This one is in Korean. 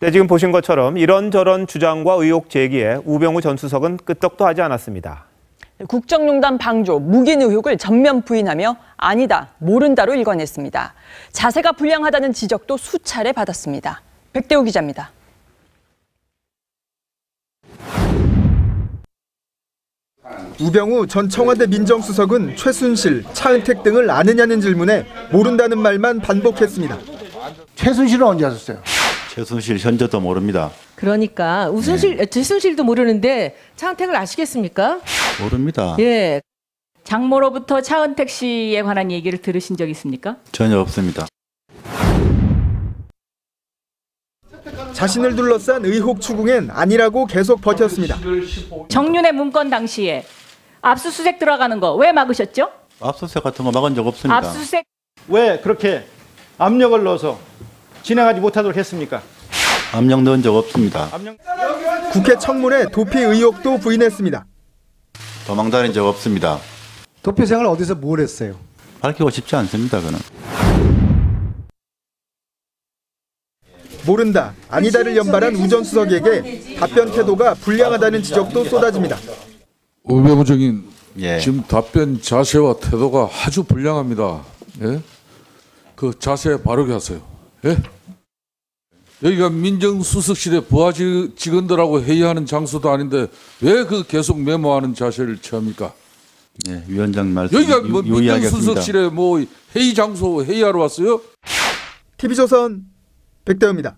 네, 지금 보신 것처럼 이런저런 주장과 의혹 제기에 우병우 전 수석은 끄떡도 하지 않았습니다. 국정농단 방조, 묵인 의혹을 전면 부인하며 아니다, 모른다로 일관했습니다. 자세가 불량하다는 지적도 수차례 받았습니다. 백대호 기자입니다. 우병우 전 청와대 민정수석은 최순실, 차은택 등을 아느냐는 질문에 모른다는 말만 반복했습니다. 최순실은 언제 하셨어요? 최순실 현재도 모릅니다. 그러니까 우순실 최순실도 모르는데 차은택을 아시겠습니까? 모릅니다. 예. 장모로부터 차은택 씨에 관한 얘기를 들으신 적 있습니까? 전혀 없습니다. 자신을 둘러싼 의혹 추궁엔 아니라고 계속 버텼습니다. 정윤의 문건 당시에 압수수색 들어가는 거 왜 막으셨죠? 압수수색 같은 거 막은 적 없습니다. 압수수색 왜 그렇게 압력을 넣어서 진행하지 못하도록 했습니까? 압력 넣은 적 없습니다. 국회 청문회 도피 의혹도 부인했습니다. 도망 다닌 적 없습니다. 도표 생활 어디서 뭘 했어요? 밝히고 싶지 않습니다. 그는. 모른다, 아니다를 연발한 우 전 수석에게 답변 태도가 불량하다는 지적도 쏟아집니다. 우병우 증인 예. 지금 답변 자세와 태도가 아주 불량합니다. 예? 그 자세 바르게 하세요. 예? 여기가 민정수석실의 부하 직- 직원들하고 회의하는 장소도 아닌데 왜 그 계속 메모하는 자세를 취합니까? 예, 위원장 말씀 여기가 뭐. 민정수석실에 뭐 회의 장소 회의하러 왔어요? TV조선 백대호입니다.